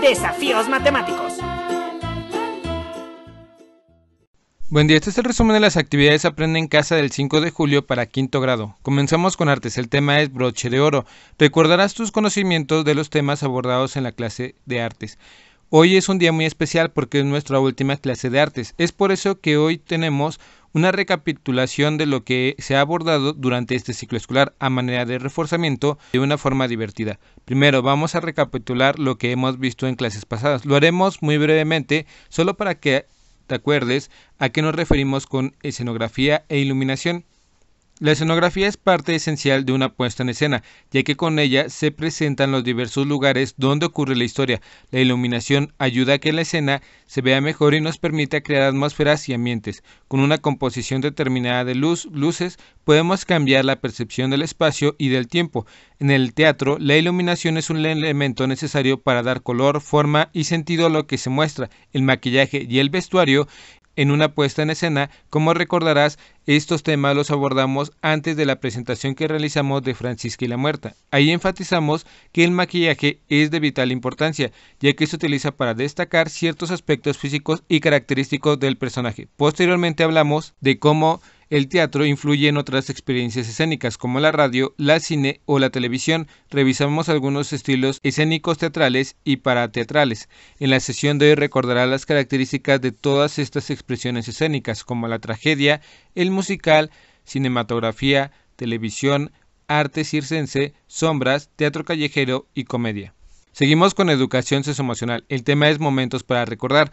Desafíos Matemáticos. Buen día, este es el resumen de las actividades Aprende en Casa del 5 de julio para quinto grado. Comenzamos con artes, el tema es broche de oro. Recordarás tus conocimientos de los temas abordados en la clase de artes. Hoy es un día muy especial porque es nuestra última clase de artes. Es por eso que hoy tenemos una recapitulación de lo que se ha abordado durante este ciclo escolar a manera de reforzamiento de una forma divertida. Primero vamos a recapitular lo que hemos visto en clases pasadas. Lo haremos muy brevemente, solo para que te acuerdes a qué nos referimos con escenografía e iluminación. La escenografía es parte esencial de una puesta en escena, ya que con ella se presentan los diversos lugares donde ocurre la historia. La iluminación ayuda a que la escena se vea mejor y nos permite crear atmósferas y ambientes. Con una composición determinada de luz, luces, podemos cambiar la percepción del espacio y del tiempo. En el teatro, la iluminación es un elemento necesario para dar color, forma y sentido a lo que se muestra. El maquillaje y el vestuario en una puesta en escena. Como recordarás, estos temas los abordamos antes de la presentación que realizamos de Francisca y la Muerta. Ahí enfatizamos que el maquillaje es de vital importancia, ya que se utiliza para destacar ciertos aspectos físicos y característicos del personaje. Posteriormente hablamos de cómo el teatro influye en otras experiencias escénicas como la radio, la cine o la televisión. Revisamos algunos estilos escénicos teatrales y parateatrales. En la sesión de hoy recordará las características de todas estas expresiones escénicas como la tragedia, el musical, cinematografía, televisión, arte circense, sombras, teatro callejero y comedia. Seguimos con educación socioemocional. El tema es momentos para recordar.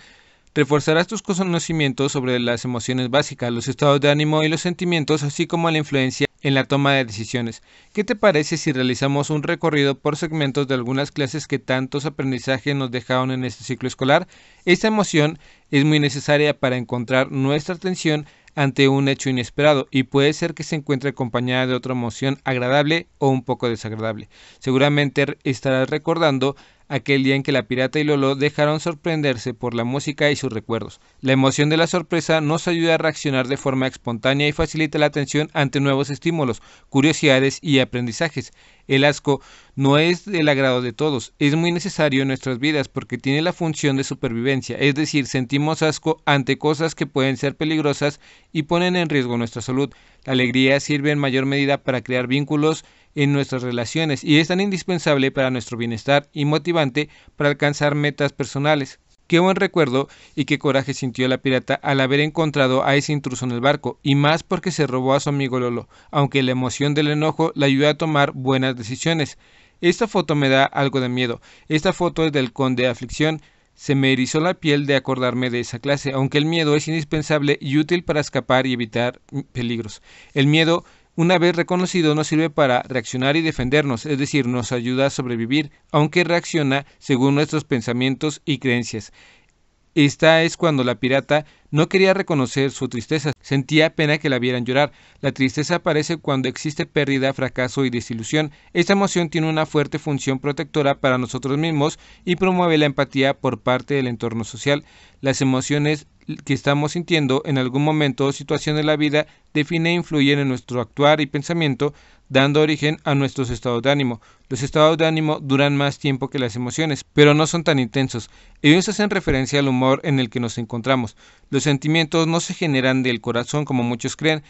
Reforzarás tus conocimientos sobre las emociones básicas, los estados de ánimo y los sentimientos, así como la influencia en la toma de decisiones. ¿Qué te parece si realizamos un recorrido por segmentos de algunas clases que tantos aprendizajes nos dejaron en este ciclo escolar? Esta emoción es muy necesaria para encontrar nuestra atención ante un hecho inesperado y puede ser que se encuentre acompañada de otra emoción agradable o un poco desagradable. Seguramente estarás recordando aquel día en que la pirata y Lolo dejaron sorprenderse por la música y sus recuerdos. La emoción de la sorpresa nos ayuda a reaccionar de forma espontánea y facilita la atención ante nuevos estímulos, curiosidades y aprendizajes. El asco no es del agrado de todos, es muy necesario en nuestras vidas porque tiene la función de supervivencia, es decir, sentimos asco ante cosas que pueden ser peligrosas y ponen en riesgo nuestra salud. La alegría sirve en mayor medida para crear vínculos en nuestras relaciones y es tan indispensable para nuestro bienestar y motivante para alcanzar metas personales. Qué buen recuerdo y qué coraje sintió la pirata al haber encontrado a ese intruso en el barco, y más porque se robó a su amigo Lolo, aunque la emoción del enojo la ayuda a tomar buenas decisiones. Esta foto me da algo de miedo. Esta foto es del conde de aflicción. Se me erizó la piel de acordarme de esa clase, aunque el miedo es indispensable y útil para escapar y evitar peligros. El miedo una vez reconocido nos sirve para reaccionar y defendernos, es decir, nos ayuda a sobrevivir, aunque reacciona según nuestros pensamientos y creencias. Esta es cuando la pirata no quería reconocer su tristeza, sentía pena que la vieran llorar. La tristeza aparece cuando existe pérdida, fracaso y desilusión. Esta emoción tiene una fuerte función protectora para nosotros mismos y promueve la empatía por parte del entorno social. Las emociones que estamos sintiendo en algún momento o situación de la vida define e influyen en nuestro actuar y pensamiento, dando origen a nuestros estados de ánimo. Los estados de ánimo duran más tiempo que las emociones, pero no son tan intensos. Ellos hacen referencia al humor en el que nos encontramos. Los sentimientos no se generan del corazón como muchos creen.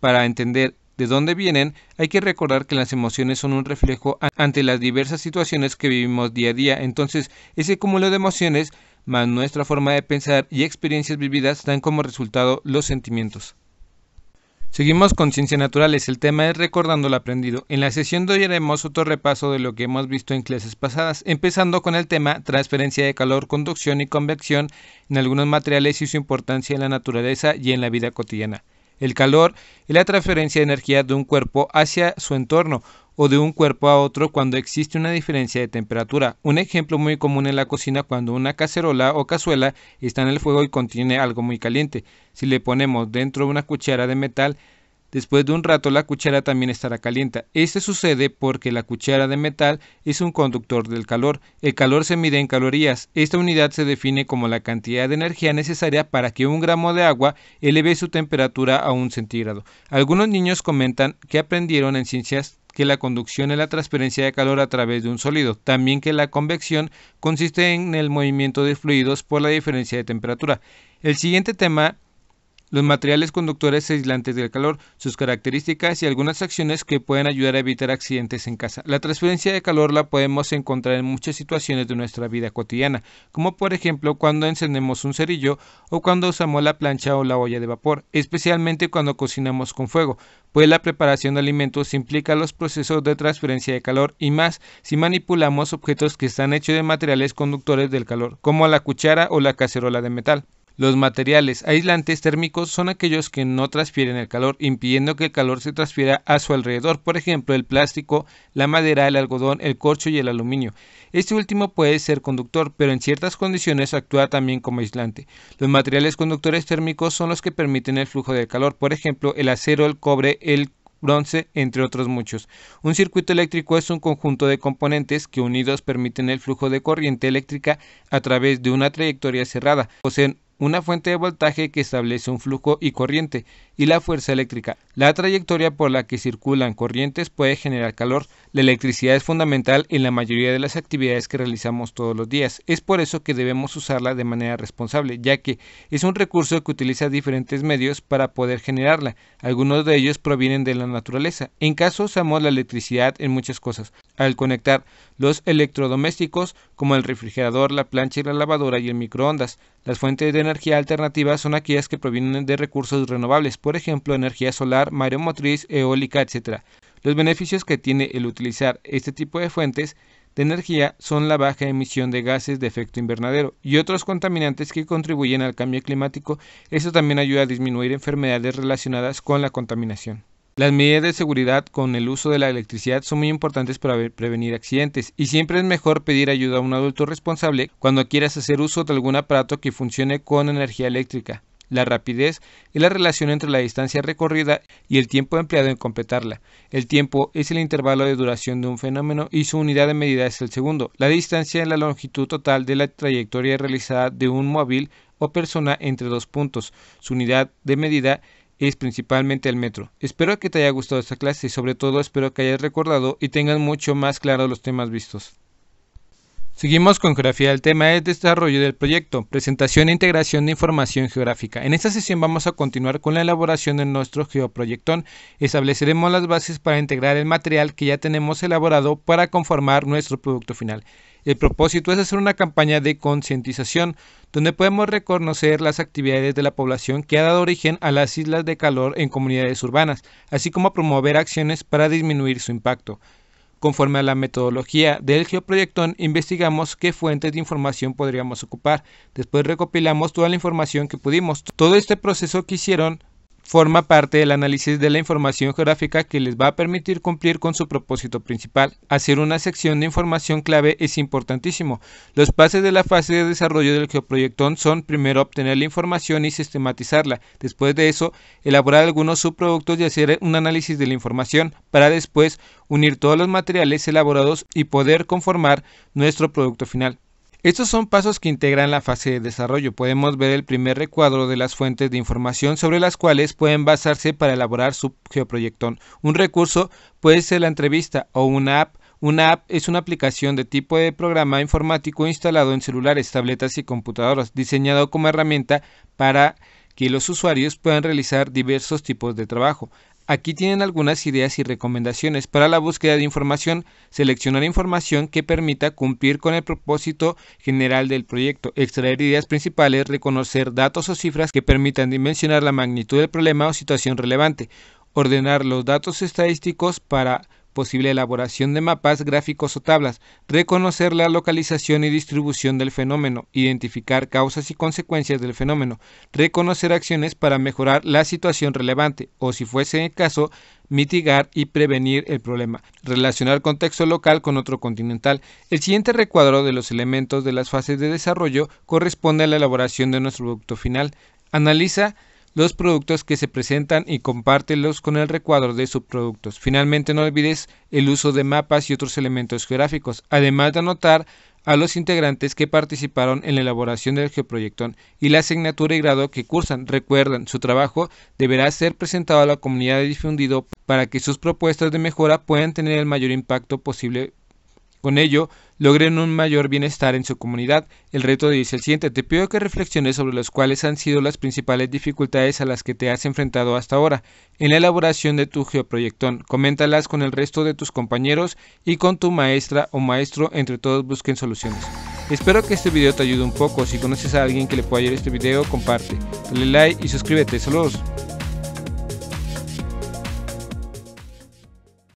Para entender de dónde vienen, hay que recordar que las emociones son un reflejo ante las diversas situaciones que vivimos día a día. Entonces, ese cúmulo de emociones más nuestra forma de pensar y experiencias vividas dan como resultado los sentimientos. Seguimos con ciencias naturales, el tema es recordando lo aprendido. En la sesión de hoy haremos otro repaso de lo que hemos visto en clases pasadas, empezando con el tema transferencia de calor, conducción y convección en algunos materiales y su importancia en la naturaleza y en la vida cotidiana. El calor es la transferencia de energía de un cuerpo hacia su entorno o de un cuerpo a otro cuando existe una diferencia de temperatura. Un ejemplo muy común en la cocina cuando una cacerola o cazuela está en el fuego y contiene algo muy caliente. Si le ponemos dentro una cuchara de metal, Después de un rato la cuchara también estará caliente. Esto sucede porque la cuchara de metal es un conductor del calor. El calor se mide en calorías. Esta unidad se define como la cantidad de energía necesaria para que un gramo de agua eleve su temperatura a un centígrado. Algunos niños comentan que aprendieron en ciencias que la conducción es la transferencia de calor a través de un sólido, también que la convección consiste en el movimiento de fluidos por la diferencia de temperatura. El siguiente tema los materiales conductores aislantes del calor, sus características y algunas acciones que pueden ayudar a evitar accidentes en casa. La transferencia de calor la podemos encontrar en muchas situaciones de nuestra vida cotidiana, como por ejemplo cuando encendemos un cerillo o cuando usamos la plancha o la olla de vapor, especialmente cuando cocinamos con fuego, pues la preparación de alimentos implica los procesos de transferencia de calor y más si manipulamos objetos que están hechos de materiales conductores del calor, como la cuchara o la cacerola de metal. Los materiales aislantes térmicos son aquellos que no transfieren el calor, impidiendo que el calor se transfiera a su alrededor, por ejemplo, el plástico, la madera, el algodón, el corcho y el aluminio. Este último puede ser conductor, pero en ciertas condiciones actúa también como aislante. Los materiales conductores térmicos son los que permiten el flujo del calor, por ejemplo, el acero, el cobre, el bronce, entre otros muchos. Un circuito eléctrico es un conjunto de componentes que unidos permiten el flujo de corriente eléctrica a través de una trayectoria cerrada. Una fuente de voltaje que establece un flujo y corriente, y la fuerza eléctrica. La trayectoria por la que circulan corrientes puede generar calor. La electricidad es fundamental en la mayoría de las actividades que realizamos todos los días. Es por eso que debemos usarla de manera responsable, ya que es un recurso que utiliza diferentes medios para poder generarla. Algunos de ellos provienen de la naturaleza. En caso usamos la electricidad en muchas cosas. Al conectar los electrodomésticos como el refrigerador, la plancha y la lavadora y el microondas, las fuentes de energía alternativas son aquellas que provienen de recursos renovables, por ejemplo, energía solar, mareomotriz, eólica, etc. Los beneficios que tiene el utilizar este tipo de fuentes de energía son la baja emisión de gases de efecto invernadero y otros contaminantes que contribuyen al cambio climático. Eso también ayuda a disminuir enfermedades relacionadas con la contaminación. Las medidas de seguridad con el uso de la electricidad son muy importantes para prevenir accidentes y siempre es mejor pedir ayuda a un adulto responsable cuando quieras hacer uso de algún aparato que funcione con energía eléctrica la rapidez y la relación entre la distancia recorrida y el tiempo empleado en completarla. El tiempo es el intervalo de duración de un fenómeno y su unidad de medida es el segundo. La distancia es la longitud total de la trayectoria realizada de un móvil o persona entre dos puntos. Su unidad de medida es principalmente el metro. Espero que te haya gustado esta clase y sobre todo espero que hayas recordado y tengas mucho más claro los temas vistos. Seguimos con geografía. El tema es desarrollo del proyecto, presentación e integración de información geográfica. En esta sesión vamos a continuar con la elaboración de nuestro geoproyectón. Estableceremos las bases para integrar el material que ya tenemos elaborado para conformar nuestro producto final. El propósito es hacer una campaña de concientización donde podemos reconocer las actividades de la población que ha dado origen a las islas de calor en comunidades urbanas, así como promover acciones para disminuir su impacto. Conforme a la metodología del geoproyectón, investigamos qué fuentes de información podríamos ocupar. Después recopilamos toda la información que pudimos. Todo este proceso que hicieron forma parte del análisis de la información geográfica que les va a permitir cumplir con su propósito principal. Hacer una sección de información clave es importantísimo. Los pasos de la fase de desarrollo del geoproyectón son primero obtener la información y sistematizarla. Después de eso, elaborar algunos subproductos y hacer un análisis de la información para después unir todos los materiales elaborados y poder conformar nuestro producto final. Estos son pasos que integran la fase de desarrollo. Podemos ver el primer recuadro de las fuentes de información sobre las cuales pueden basarse para elaborar su geoproyectón. Un recurso puede ser la entrevista o una app. Una app es una aplicación de tipo de programa informático instalado en celulares, tabletas y computadoras, diseñado como herramienta para que los usuarios puedan realizar diversos tipos de trabajo. Aquí tienen algunas ideas y recomendaciones para la búsqueda de información. Seleccionar información que permita cumplir con el propósito general del proyecto. Extraer ideas principales, reconocer datos o cifras que permitan dimensionar la magnitud del problema o situación relevante. Ordenar los datos estadísticos para posible elaboración de mapas, gráficos o tablas, reconocer la localización y distribución del fenómeno, identificar causas y consecuencias del fenómeno, reconocer acciones para mejorar la situación relevante o, si fuese el caso, mitigar y prevenir el problema, relacionar contexto local con otro continental. El siguiente recuadro de los elementos de las fases de desarrollo corresponde a la elaboración de nuestro producto final. Analiza los productos que se presentan y compártelos con el recuadro de subproductos. Finalmente no olvides el uso de mapas y otros elementos geográficos, además de anotar a los integrantes que participaron en la elaboración del geoproyectón y la asignatura y grado que cursan. Recuerden, su trabajo deberá ser presentado a la comunidad y difundido para que sus propuestas de mejora puedan tener el mayor impacto posible con ello, logren un mayor bienestar en su comunidad. El reto dice el siguiente, te pido que reflexiones sobre las cuales han sido las principales dificultades a las que te has enfrentado hasta ahora en la elaboración de tu geoproyectón. Coméntalas con el resto de tus compañeros y con tu maestra o maestro, entre todos busquen soluciones. Espero que este video te ayude un poco. Si conoces a alguien que le pueda ayudar este video, comparte, dale like y suscríbete. Saludos.